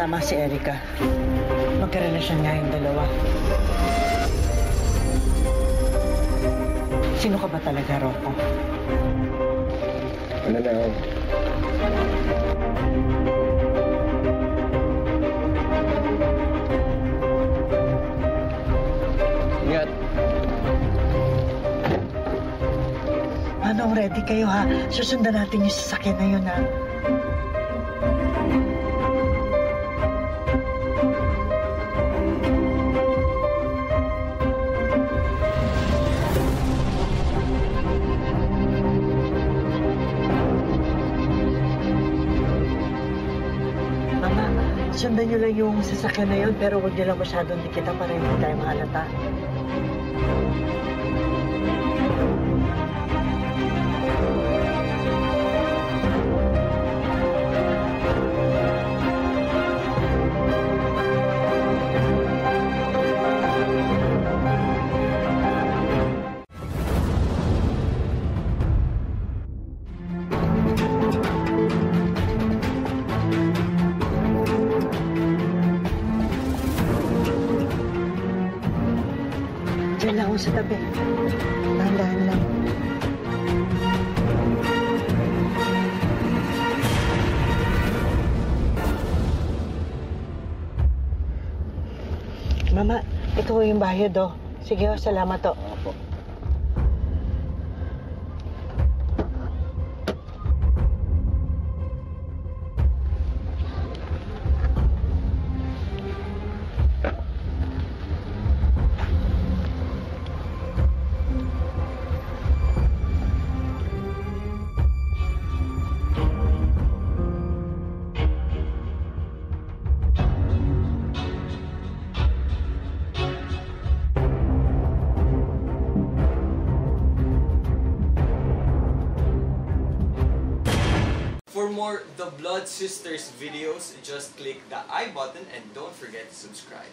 Tama si Erika. Magkarelasyon nga yung dalawa. Sino ka ba talaga, Rocco? Ano na ako? Ingat. Ano, ready kayo ha? Susundan natin yung sasakyan na yun ha. Sundan nyo lang yung sasakyan na yun pero huwag nyo lang masyadong dikitan para hindi tayo mahalata. Diyan lang ako sa tabi. Dahan-dahan lang. Mama, ito yung bayad oh. Sige ho, salamat oh. Opo. More The Blood Sisters videos, just click the I button and don't forget to subscribe.